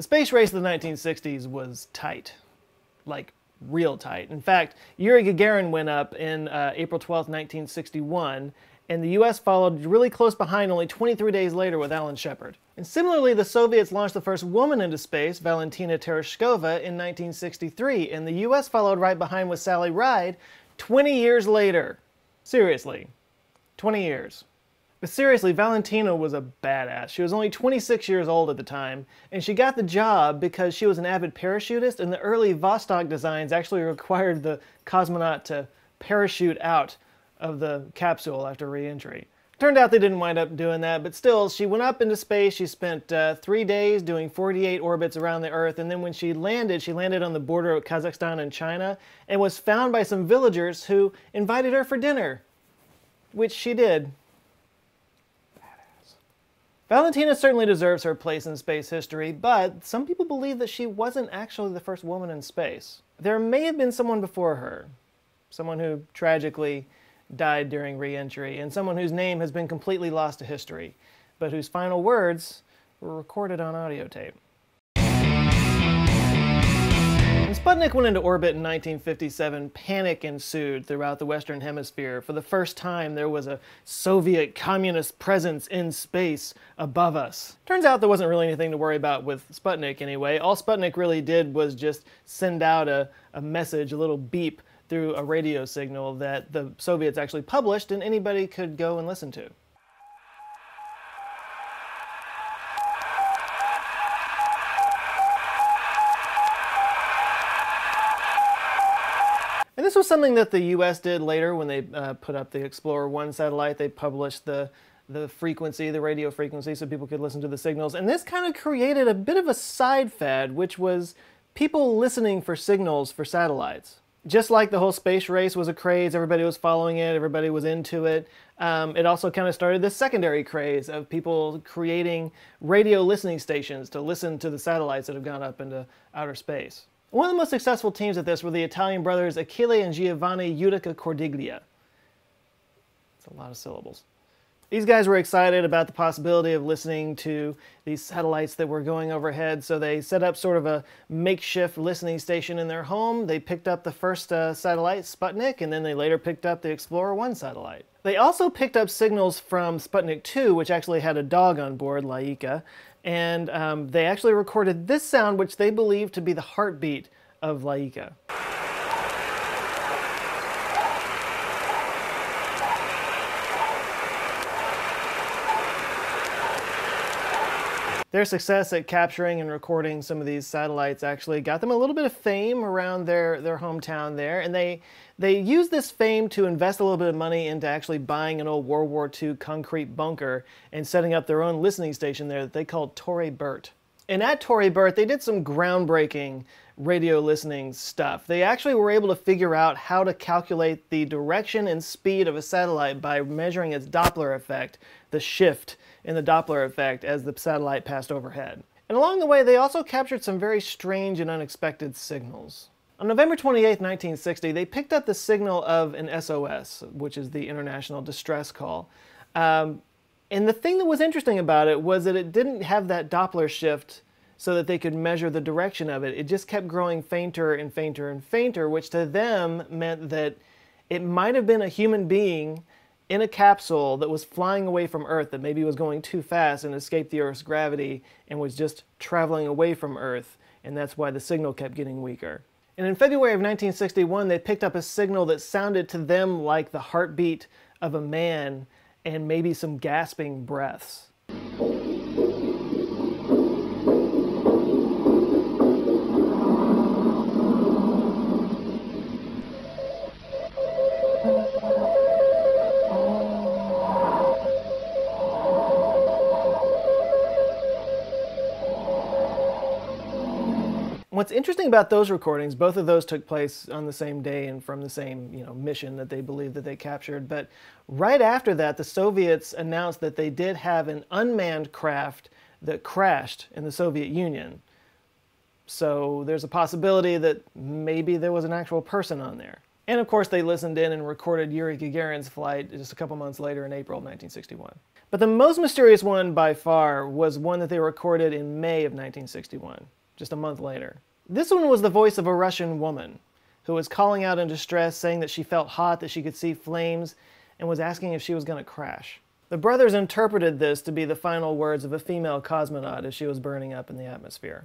The space race of the 1960s was tight, like real tight. In fact, Yuri Gagarin went up in uh, April 12, 1961, and the US followed really close behind only 23 days later with Alan Shepard. And similarly, the Soviets launched the first woman into space, Valentina Tereshkova, in 1963, and the US followed right behind with Sally Ride 20 years later. Seriously, 20 years. But seriously, Valentina was a badass. She was only 26 years old at the time, and she got the job because she was an avid parachutist, and the early Vostok designs actually required the cosmonaut to parachute out of the capsule after reentry. Turned out they didn't wind up doing that, but still, she went up into space. She spent uh, three days doing 48 orbits around the Earth, and then when she landed, she landed on the border of Kazakhstan and China and was found by some villagers who invited her for dinner, which she did. Valentina certainly deserves her place in space history, but some people believe that she wasn't actually the first woman in space. There may have been someone before her, someone who tragically died during re-entry, and someone whose name has been completely lost to history, but whose final words were recorded on audio tape. Sputnik went into orbit in 1957, panic ensued throughout the Western Hemisphere. For the first time, there was a Soviet communist presence in space above us. Turns out there wasn't really anything to worry about with Sputnik anyway. All Sputnik really did was just send out a, a message, a little beep, through a radio signal that the Soviets actually published and anybody could go and listen to. And this was something that the U.S. did later when they uh, put up the Explorer 1 satellite. They published the, the frequency, the radio frequency, so people could listen to the signals. And this kind of created a bit of a side fad, which was people listening for signals for satellites. Just like the whole space race was a craze, everybody was following it, everybody was into it. Um, it also kind of started this secondary craze of people creating radio listening stations to listen to the satellites that have gone up into outer space. One of the most successful teams at this were the Italian brothers Achille and Giovanni Judica Cordiglia. It's a lot of syllables. These guys were excited about the possibility of listening to these satellites that were going overhead, so they set up sort of a makeshift listening station in their home. They picked up the first uh, satellite, Sputnik, and then they later picked up the Explorer 1 satellite. They also picked up signals from Sputnik 2, which actually had a dog on board, Laika, and um, they actually recorded this sound, which they believed to be the heartbeat of Laika. Their success at capturing and recording some of these satellites actually got them a little bit of fame around their, their hometown there, and they, they used this fame to invest a little bit of money into actually buying an old World War II concrete bunker and setting up their own listening station there that they called Torre Bert. And at Torre Bert, they did some groundbreaking radio listening stuff. They actually were able to figure out how to calculate the direction and speed of a satellite by measuring its Doppler effect, the shift in the Doppler effect as the satellite passed overhead. And along the way, they also captured some very strange and unexpected signals. On November 28, 1960, they picked up the signal of an SOS, which is the International Distress Call. Um, and the thing that was interesting about it was that it didn't have that Doppler shift so that they could measure the direction of it. It just kept growing fainter and fainter and fainter, which to them meant that it might have been a human being in a capsule that was flying away from Earth, that maybe was going too fast and escaped the Earth's gravity and was just traveling away from Earth, and that's why the signal kept getting weaker. And in February of 1961, they picked up a signal that sounded to them like the heartbeat of a man and maybe some gasping breaths. What's interesting about those recordings, both of those took place on the same day and from the same you know mission that they believe that they captured. But right after that, the Soviets announced that they did have an unmanned craft that crashed in the Soviet Union. So there's a possibility that maybe there was an actual person on there. And of course, they listened in and recorded Yuri Gagarin's flight just a couple months later in April of 1961. But the most mysterious one by far was one that they recorded in May of 1961, just a month later. This one was the voice of a Russian woman who was calling out in distress, saying that she felt hot, that she could see flames, and was asking if she was going to crash. The brothers interpreted this to be the final words of a female cosmonaut as she was burning up in the atmosphere.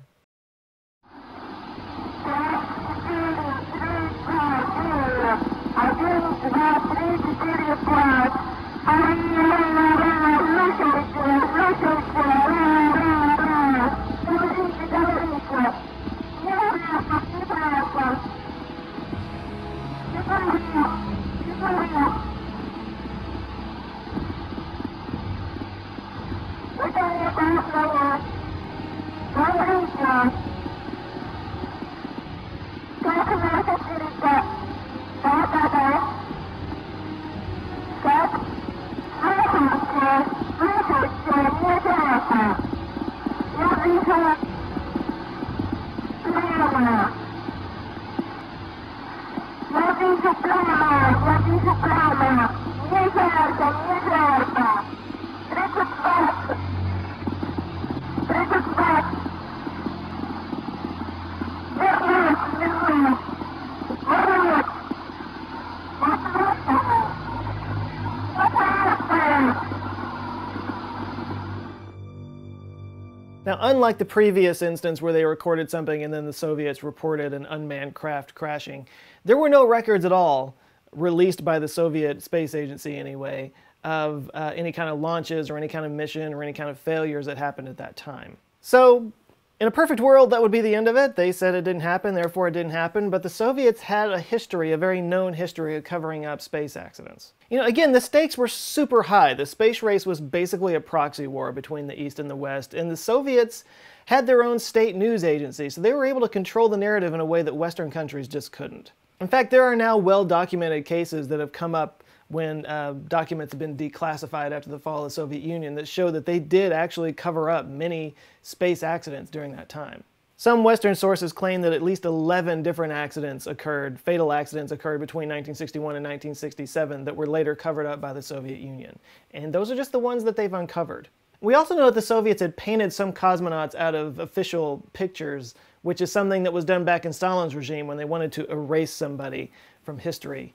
Now, unlike the previous instance where they recorded something and then the Soviets reported an unmanned craft crashing, there were no records at all released by the Soviet Space Agency anyway of uh, any kind of launches or any kind of mission or any kind of failures that happened at that time. So in a perfect world, that would be the end of it. They said it didn't happen, therefore it didn't happen. But the Soviets had a history, a very known history of covering up space accidents. You know, again, the stakes were super high. The space race was basically a proxy war between the East and the West, and the Soviets had their own state news agency, so they were able to control the narrative in a way that Western countries just couldn't. In fact, there are now well-documented cases that have come up when uh, documents have been declassified after the fall of the Soviet Union that show that they did actually cover up many space accidents during that time. Some Western sources claim that at least 11 different accidents occurred, fatal accidents occurred between 1961 and 1967 that were later covered up by the Soviet Union. And those are just the ones that they've uncovered. We also know that the Soviets had painted some cosmonauts out of official pictures, which is something that was done back in Stalin's regime when they wanted to erase somebody from history.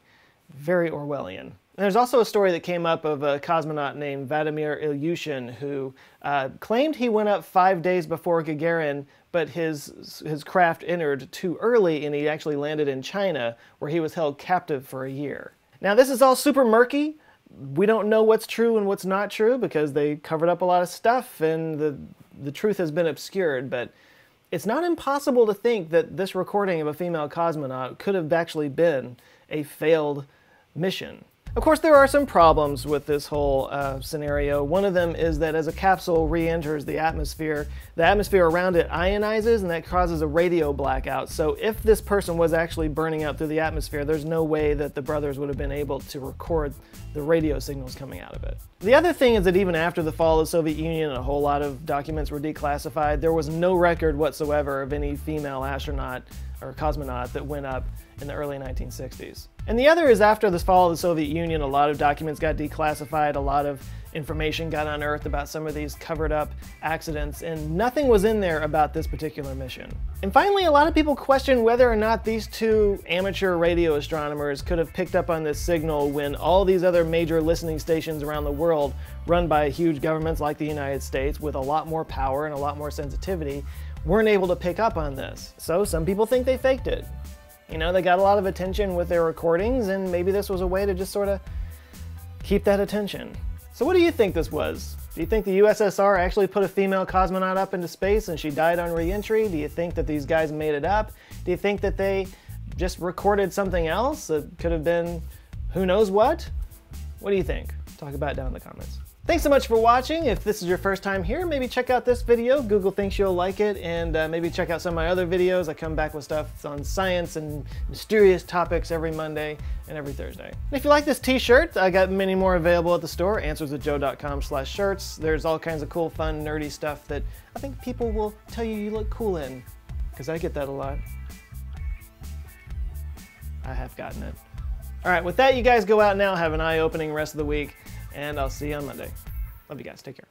Very Orwellian. And there's also a story that came up of a cosmonaut named Vladimir Ilyushin who uh, claimed he went up five days before Gagarin, but his, his craft entered too early and he actually landed in China where he was held captive for a year. Now this is all super murky. We don't know what's true and what's not true because they covered up a lot of stuff and the, the truth has been obscured, but it's not impossible to think that this recording of a female cosmonaut could have actually been a failed mission. Of course, there are some problems with this whole uh, scenario. One of them is that as a capsule re-enters the atmosphere, the atmosphere around it ionizes and that causes a radio blackout. So if this person was actually burning out through the atmosphere, there's no way that the brothers would have been able to record the radio signals coming out of it. The other thing is that even after the fall of the Soviet Union, a whole lot of documents were declassified. There was no record whatsoever of any female astronaut or cosmonaut that went up in the early 1960s. And the other is after the fall of the Soviet Union, a lot of documents got declassified, a lot of information got unearthed about some of these covered up accidents, and nothing was in there about this particular mission. And finally, a lot of people question whether or not these two amateur radio astronomers could have picked up on this signal when all these other major listening stations around the world, run by huge governments like the United States with a lot more power and a lot more sensitivity, weren't able to pick up on this. So some people think they faked it. You know, they got a lot of attention with their recordings, and maybe this was a way to just sort of keep that attention. So what do you think this was? Do you think the USSR actually put a female cosmonaut up into space and she died on reentry? Do you think that these guys made it up? Do you think that they just recorded something else that could have been who knows what? What do you think? Talk about it down in the comments. Thanks so much for watching. If this is your first time here, maybe check out this video. Google thinks you'll like it, and uh, maybe check out some of my other videos. I come back with stuff on science and mysterious topics every Monday and every Thursday. And if you like this t-shirt, I got many more available at the store, answerswithjoe.com slash shirts. There's all kinds of cool, fun, nerdy stuff that I think people will tell you you look cool in, because I get that a lot. I have gotten it. All right, with that, you guys go out now, have an eye-opening rest of the week, and I'll see you on Monday. Love you guys. Take care.